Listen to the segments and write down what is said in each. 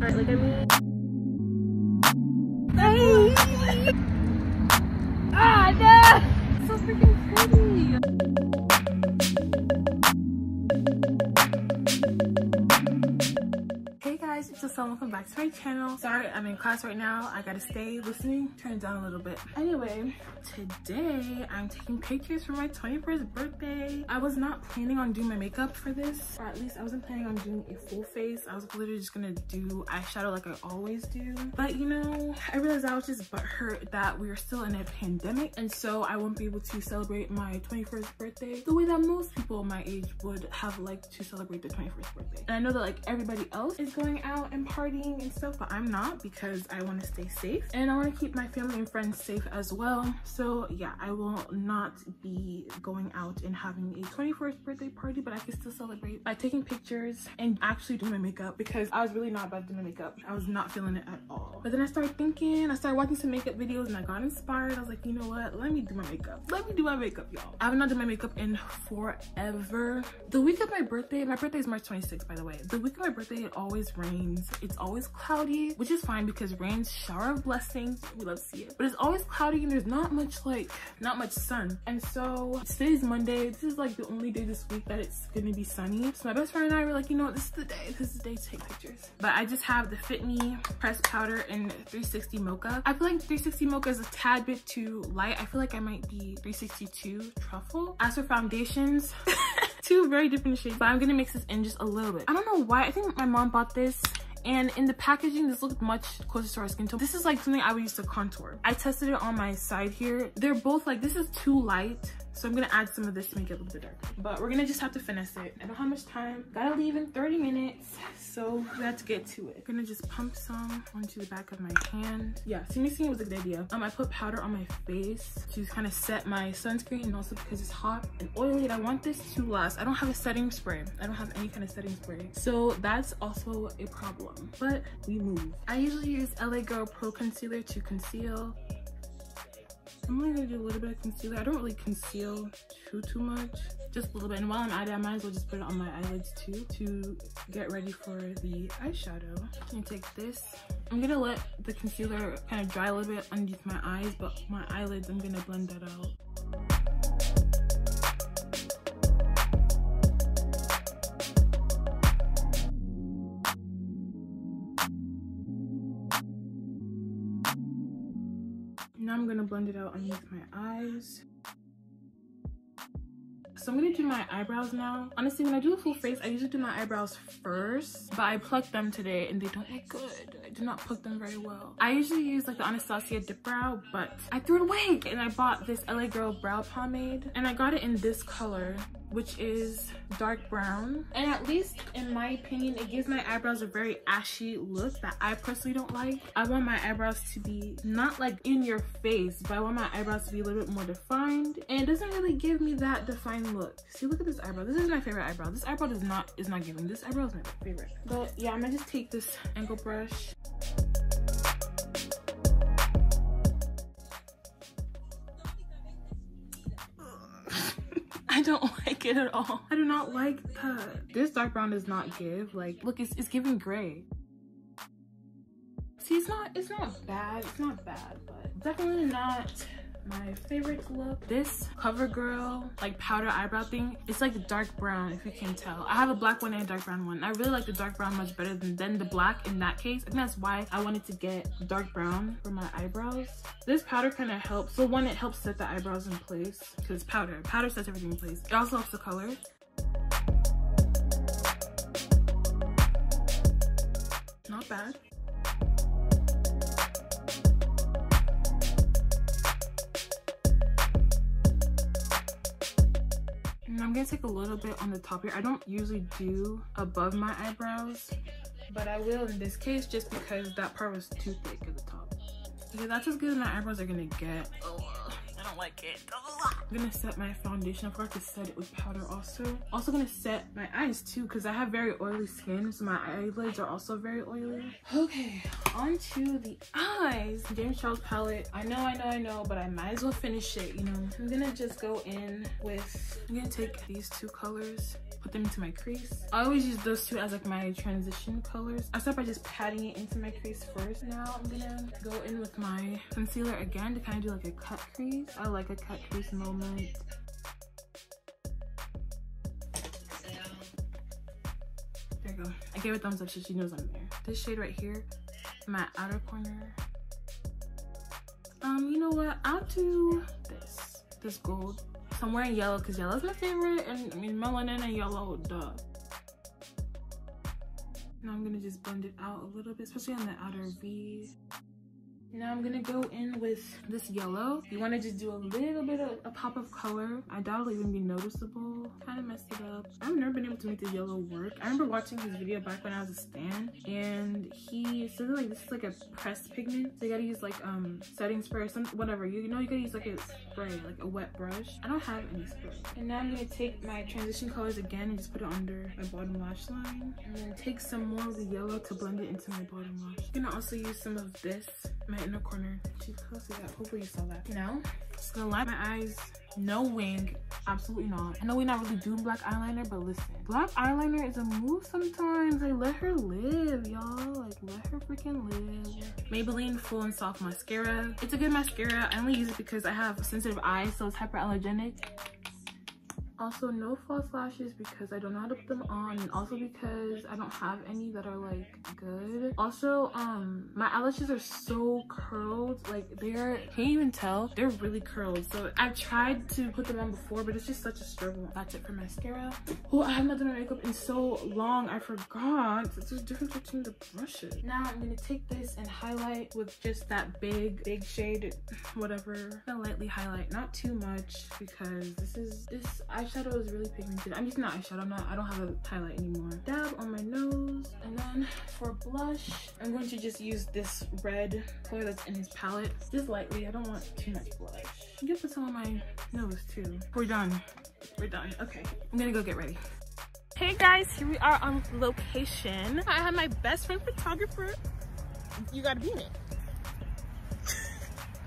Alright, look at me. Hey! ah, no! So freaking pretty. Asal. Welcome back to my channel. Sorry, I'm in class right now. I gotta stay listening. Turn it down a little bit. Anyway, today I'm taking pictures for my 21st birthday. I was not planning on doing my makeup for this, or at least I wasn't planning on doing a full face. I was literally just gonna do eyeshadow like I always do. But you know, I realized I was just butthurt that we are still in a pandemic, and so I won't be able to celebrate my 21st birthday the way that most people my age would have liked to celebrate their 21st birthday. And I know that like everybody else is going out and partying and stuff, but I'm not because I want to stay safe and I want to keep my family and friends safe as well. So yeah, I will not be going out and having a 21st birthday party, but I can still celebrate by taking pictures and actually doing my makeup because I was really not about to do my makeup. I was not feeling it at all. But then I started thinking, I started watching some makeup videos and I got inspired. I was like, you know what? Let me do my makeup. Let me do my makeup, y'all. I have not done my makeup in forever. The week of my birthday, my birthday is March 26th, by the way. The week of my birthday, it always rains. It's always cloudy, which is fine because rain's shower of blessings. We love to see it. But it's always cloudy and there's not much like, not much sun. And so today's Monday. This is like the only day this week that it's gonna be sunny. So my best friend and I were like, you know what, this is the day. This is the day to take pictures. But I just have the Fit Me pressed powder in 360 Mocha. I feel like 360 Mocha is a tad bit too light. I feel like I might be 362 Truffle. As for foundations, two very different shades, but I'm gonna mix this in just a little bit. I don't know why, I think my mom bought this and in the packaging this looked much closer to our skin tone. This is like something i would use to contour. I tested it on my side here. They're both like this is too light so I'm gonna add some of this to make it a little bit darker. But we're gonna just have to finesse it. I don't have much time. Gotta leave in 30 minutes. So to get to it. I'm gonna just pump some onto the back of my hand. Yeah, me seeing was a good idea. Um, I put powder on my face to kind of set my sunscreen and also because it's hot and oily and I want this to last. I don't have a setting spray. I don't have any kind of setting spray. So that's also a problem, but we move. I usually use LA Girl Pro Concealer to conceal I'm only gonna do a little bit of concealer. I don't really conceal too, too much. Just a little bit. And while I'm at it, I might as well just put it on my eyelids too to get ready for the eyeshadow. I'm gonna take this. I'm gonna let the concealer kind of dry a little bit underneath my eyes, but my eyelids, I'm gonna blend that out. Now I'm gonna blend it out underneath my eyes. So I'm gonna do my eyebrows now. Honestly, when I do a full face, I usually do my eyebrows first, but I plucked them today and they don't look good. I did not pluck them very well. I usually use like the Anastasia Dip Brow, but I threw it away and I bought this LA Girl Brow Pomade and I got it in this color which is dark brown. And at least in my opinion it gives my eyebrows a very ashy look that i personally don't like. I want my eyebrows to be not like in your face but i want my eyebrows to be a little bit more defined. And it doesn't really give me that defined look. See look at this eyebrow. This is my favorite eyebrow. This eyebrow is not is not giving. This eyebrow is my favorite. But yeah i'm gonna just take this angle brush I don't like it at all. I do not like that. This dark brown does not give. Like, look, it's, it's giving gray. See, it's not, it's not bad. It's not bad, but definitely not my favorite look. This CoverGirl like powder eyebrow thing, it's like dark brown if you can tell. I have a black one and a dark brown one. I really like the dark brown much better than, than the black in that case. I think that's why I wanted to get dark brown for my eyebrows. This powder kind of helps. So one, it helps set the eyebrows in place because powder. Powder sets everything in place. It also helps the color. Not bad. And I'm gonna take a little bit on the top here. I don't usually do above my eyebrows, but I will in this case just because that part was too thick at the top. Okay, that's as good as my eyebrows are gonna get. Don't like it. I'm gonna set my foundation. I forgot to set it with powder also. Also gonna set my eyes too because I have very oily skin, so my eyelids are also very oily. Okay, on to the eyes. James Charles palette. I know, I know, I know, but I might as well finish it, you know. I'm gonna just go in with, I'm gonna take these two colors put them into my crease. I always use those two as like my transition colors. I start by just patting it into my crease first. Now I'm gonna go in with my concealer again to kind of do like a cut crease. I like a cut crease moment. There you go. I gave a thumbs up so she knows I'm there. This shade right here, my outer corner. Um, you know what? I'll do this. This gold. So I'm wearing yellow because yellow is my favorite. And I mean, melanin and yellow, duh. Now I'm gonna just blend it out a little bit, especially on the outer V. Now I'm gonna go in with this yellow. You wanna just do a little bit of a pop of color. I doubt it'll even be noticeable. Kind of messed it up. I've never been able to make the yellow work. I remember watching his video back when I was a stan and he said like this is like a pressed pigment. So you gotta use like um setting spray, some whatever. You know you gotta use like a spray, like a wet brush. I don't have any spray. And now I'm gonna take my transition colors again and just put it under my bottom lash line. And then take some more of the yellow to blend it into my bottom lash. I'm gonna also use some of this my inner corner. She's close to that. Hopefully you saw that. Now, just gonna line my eyes. No wing. Absolutely not. I know we're not really doing black eyeliner, but listen. Black eyeliner is a move sometimes. Like, let her live, y'all. Like, let her freaking live. Maybelline Full and Soft Mascara. It's a good mascara. I only use it because I have sensitive eyes, so it's hyperallergenic also no false lashes because i don't know how to put them on and also because i don't have any that are like good. Also um my eyelashes are so curled like they're can't even tell. They're really curled so i've tried to put them on before but it's just such a struggle. That's it for mascara. Oh i have not done my makeup in so long i forgot. It's just different between the brushes. Now i'm gonna take this and highlight with just that big big shade whatever. I lightly highlight not too much because this is this i eyeshadow is really pigmented. I'm using that eyeshadow. I'm not, I don't have a highlight anymore. Dab on my nose. And then for blush, I'm going to just use this red color that's in his palette. Just lightly. I don't want too much blush. Gonna put some on my nose too. We're done. We're done. Okay. I'm gonna go get ready. Hey guys, here we are on location. I have my best friend photographer. You gotta be in it.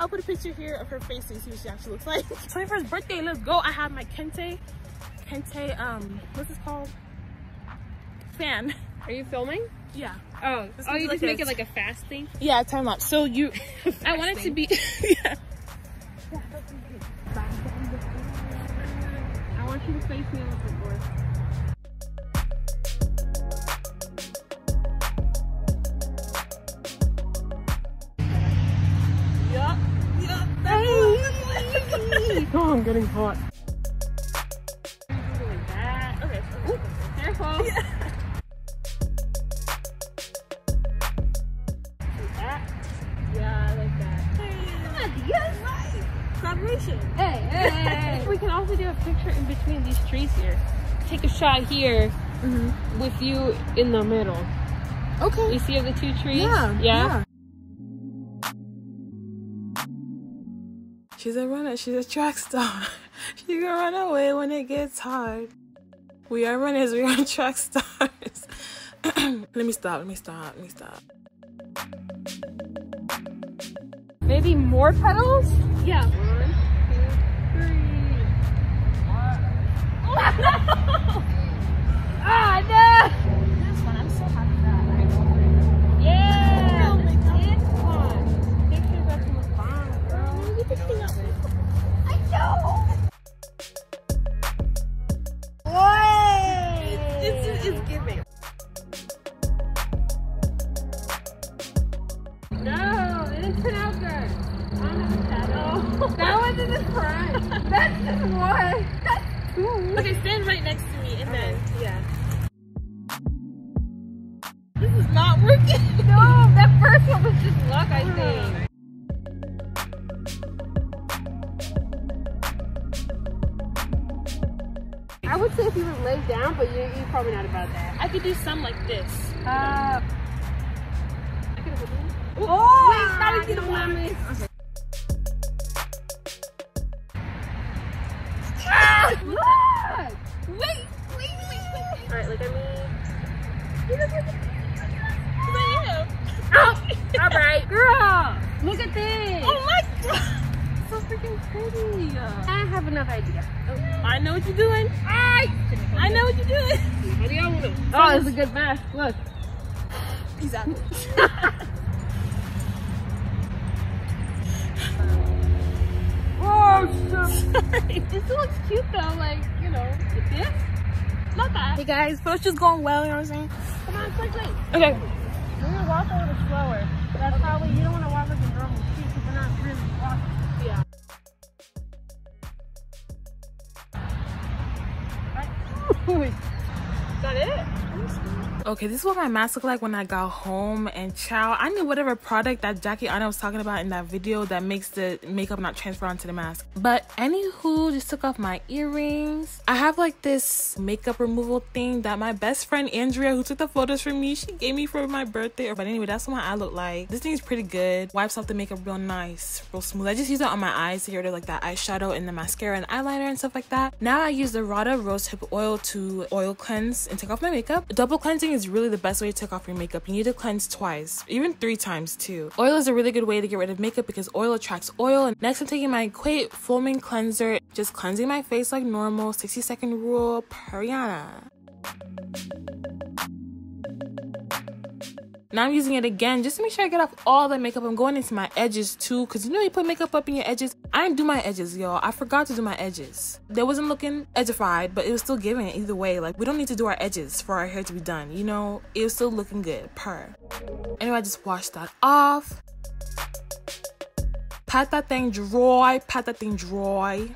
I'll put a picture here of her face so you see what she actually looks like. 21st birthday, let's go. I have my Kente, Kente, um, what's this called? Fan. Are you filming? Yeah. Oh, oh you like just make it like a fast thing? Yeah, time lapse. So you, I want it to be, yeah. I want you to face me on the board. Oh, I'm getting hot. Like that. Okay. Ooh, careful. Yeah. Yeah, like that. Hey. Yes. Collaboration. Hey, hey, hey. we can also do a picture in between these trees here. Take a shot here Mm -hmm. with you in the middle. Okay. You see the two trees? Yeah. Yeah. yeah. She's a runner. She's a track star. she can run away when it gets hard. We are runners. We are track stars. let me stop. Let me stop. Let me stop. Maybe more petals? Yeah. One, two, three. Oh, no! Ah, no! Girl. This thing up. I know! Wait! It's, it's giving. No, it didn't turn out good. I don't have a shadow. that one didn't front. That's just one. That's two. Okay, stand right next to me and then, yeah. This is not working. no, that first one was just luck, I think. Would say if you were laid down, but you, you're probably not about that. I could do some like this. Uh, I could have Oh, wait, now we see the. Ah! Pretty. I have enough idea. I know what you're doing. I, I know what you're doing. Oh, it's a good mask. Look. Exactly. Oh, sorry. this looks cute though, like, you know, with this. Not bad. hey guys, photo's just going well, you know what I'm saying? Come on, quickly. Okay. You're gonna walk a little slower. That's probably, you don't want to walk like a normal street because we're not really walking. Is that it? Okay, this is what my mask looked like when I got home and chow. I knew whatever product that Jackie Aina was talking about in that video that makes the makeup not transfer onto the mask. But anywho, just took off my earrings. I have like this makeup removal thing that my best friend Andrea, who took the photos for me, she gave me for my birthday. But anyway, that's what I look like. This thing is pretty good. Wipes off the makeup real nice, real smooth. I just use it on my eyes to get rid of like that eyeshadow and the mascara and eyeliner and stuff like that. Now I use the Radha Rose Hip Oil to oil cleanse and take off my makeup. Double cleansing is really the best way to take off your makeup. You need to cleanse twice, even three times too. Oil is a really good way to get rid of makeup because oil attracts oil. And next, I'm taking my Quate foaming cleanser, just cleansing my face like normal. 60 second rule, Periana. Now I'm using it again just to make sure I get off all the makeup. I'm going into my edges too, because you know you put makeup up in your edges. I didn't do my edges, y'all. I forgot to do my edges. They wasn't looking edgified, but it was still giving it either way. Like we don't need to do our edges for our hair to be done. You know, it was still looking good. Per. Anyway, I just washed that off. Pat that thing dry. Pat that thing dry.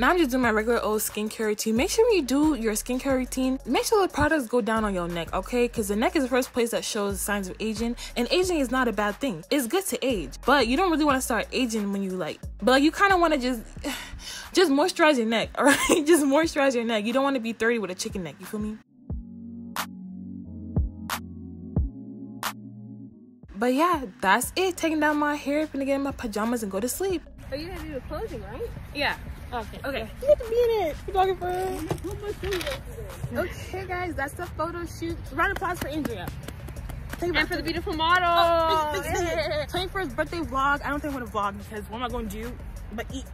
Now I'm just doing my regular old skincare routine. Make sure when you do your skincare routine, make sure the products go down on your neck, okay? Because the neck is the first place that shows signs of aging, and aging is not a bad thing. It's good to age, but you don't really want to start aging when you like, but like you kind of want to just, just moisturize your neck, all right? just moisturize your neck. You don't want to be 30 with a chicken neck. You feel me? But yeah, that's it. Taking down my hair, gonna get in my pajamas and go to sleep. But you gotta do the closing, right? Yeah. Okay. Okay. You get to be in it. Photographer. Okay, guys, that's the photo shoot. Round of applause for Andrea. Take it And for the beautiful model. Oh, it's- it's- 21st birthday vlog. I don't think I'm gonna vlog because what am I going to do but eat?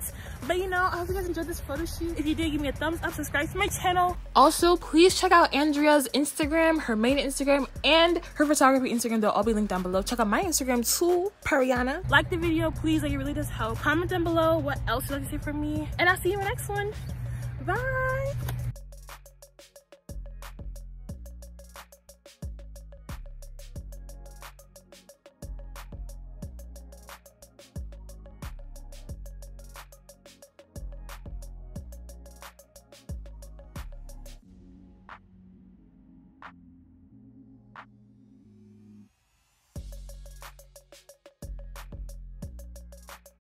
But you know, I hope you guys enjoyed this photo shoot. If you did, give me a thumbs up, subscribe to my channel. Also, please check out Andrea's Instagram, her main Instagram, and her photography Instagram. They'll all be linked down below. Check out my Instagram too, Periana. Like the video, please. Like it really does help. Comment down below what else you'd like to see from me. And I'll see you in the next one. Bye.